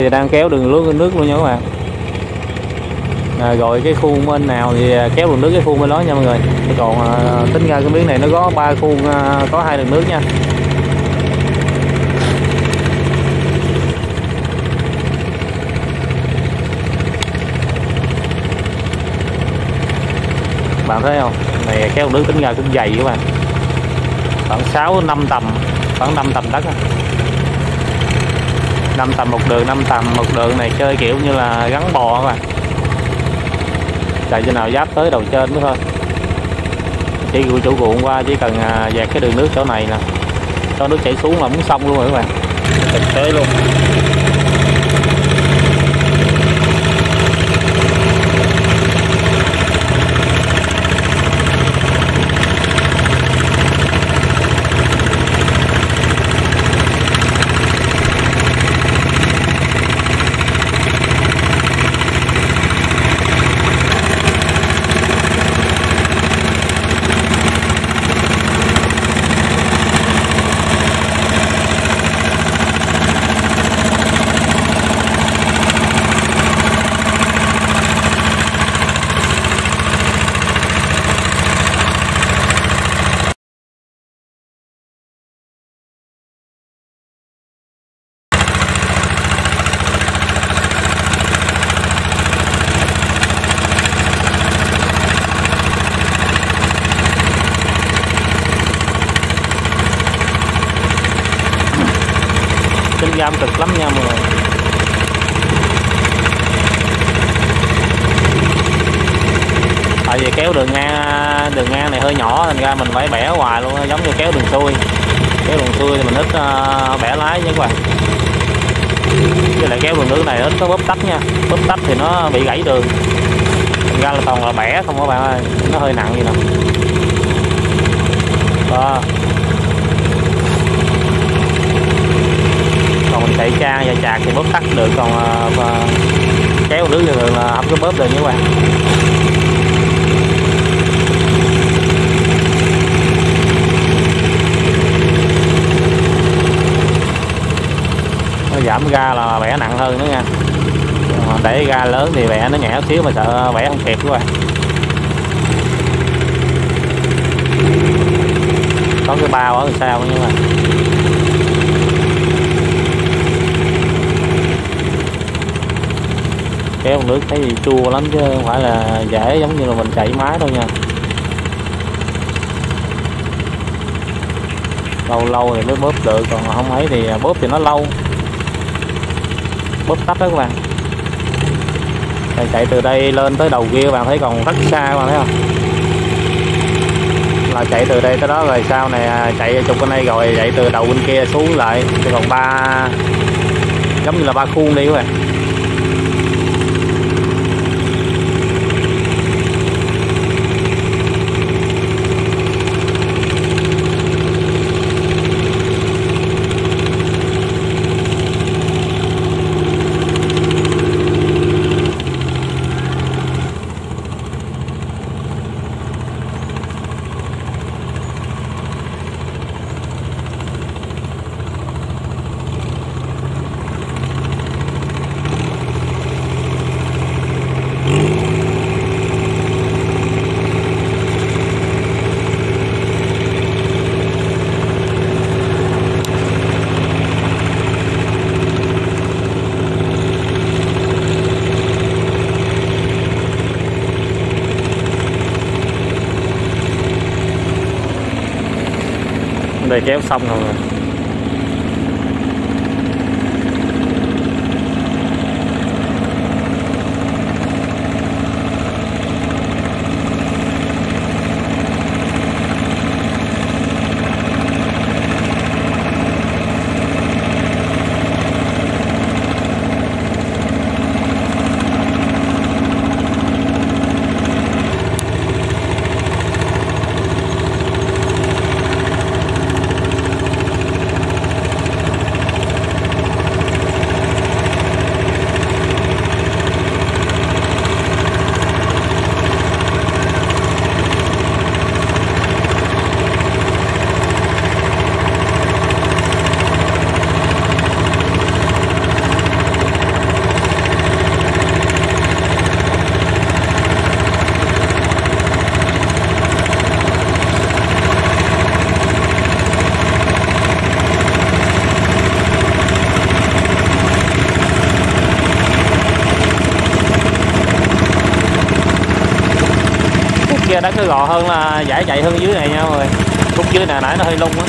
thì đang kéo đường nước nước luôn nha các bạn. À, rồi cái khuôn bên nào thì à, kéo đường nước cái khuôn bên đó nha mọi người. Còn à, tính ra cái miếng này nó có ba khuôn à, có hai đường nước nha. Bạn thấy không? Này kéo nước tính ra cũng dày các bạn. Khoảng 6 5 tầm khoảng 5 tầm đất năm tầm một đường, năm tầm một đường này chơi kiểu như là gắn bò các bạn. Chạy cho nào giáp tới đầu trên mới thôi. Chỉ của chủ ruộng qua, chỉ cần dẹt dạt cái đường nước chỗ này nè. Cho nước chảy xuống là muốn xong luôn rồi các bạn. Thực tế luôn. Giam cực lắm nha mọi người. Tại vì kéo đường ngang đường ngang này hơi nhỏ thành ra mình phải bẻ hoài luôn giống như kéo đường xuôi. Kéo đường xuôi thì mình ít uh, bẻ lái chứ các bạn. Với lại kéo đường nước này ít có bóp tách nha. Bóp tách thì nó bị gãy đường. Thành ra là toàn là bẻ không các bạn ơi nó hơi nặng gì nè. Đó còn mình chạy trang và chạc thì bóp tắt được, còn ờ, và kéo nước thì là không có bóp được nha các bạn. Nó giảm ga là bẻ nặng hơn nữa nha. Để ga lớn thì bẻ nó nhẹ xíu mà sợ bẻ không kịp các bạn. Có cái bao ở sau nhưng mà kéo nước thấy gì chua lắm chứ không phải là dễ giống như là mình chạy máy đâu nha. Lâu lâu thì mới bóp được còn không ấy thì à, bóp thì nó lâu. Bóp tắt đó các bạn. Đây, chạy từ đây lên tới đầu kia các bạn thấy còn rất xa các bạn thấy không? Là chạy từ đây tới đó rồi sau này à, chạy chục bên đây rồi chạy từ đầu bên kia xuống lại. Thì còn ba giống như là ba khuôn đi các bạn. Đây kéo xong rồi. Kia đất nó gò hơn là giải chạy hơn dưới này nha mọi người. Khúc dưới này nãy nó hơi lung á.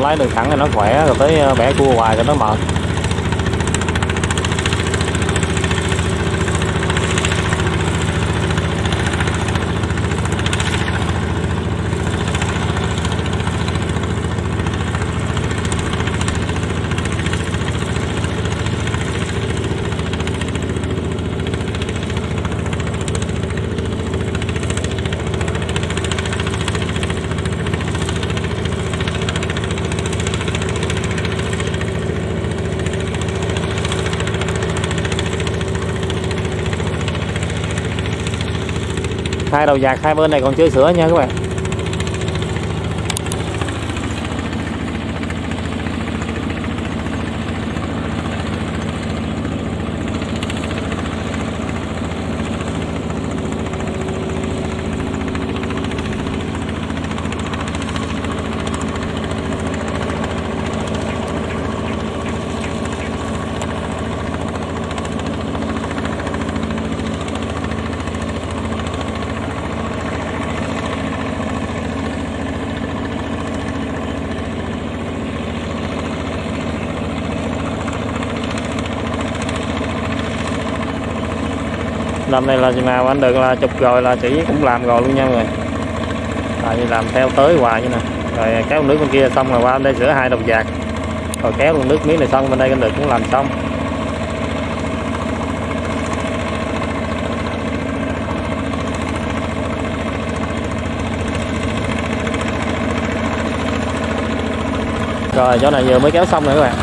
Lái đường thẳng thì nó khỏe rồi tới ờ, bẻ cua hoài thì nó mệt. Hai đầu giạc hai bên này còn chưa sửa nha các bạn. Năm này là chừng nào, anh được là chụp rồi là chỉ cũng làm rồi luôn nha mọi người. Tại vì làm theo tới hoài như nè rồi kéo nước bên kia xong rồi qua đây sửa hai đồng giạc rồi kéo nước miếng này xong, bên đây anh được cũng làm xong. Rồi, chỗ này vừa mới kéo xong nữa các bạn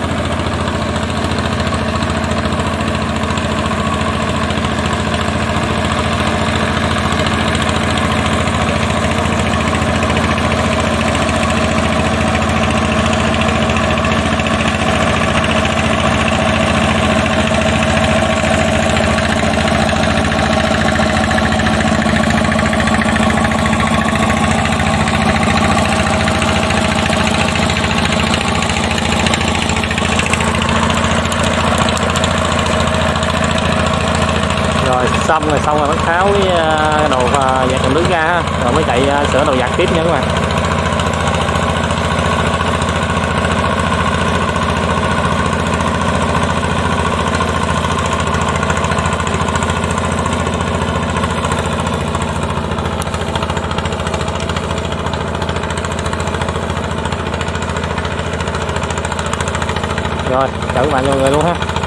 rồi xong rồi xong rồi mới tháo cái đồ à, đồ dạt nước ra rồi mới chạy à, sửa đồ giặt tiếp nha các bạn. Rồi, chào các bạn mọi người luôn ha.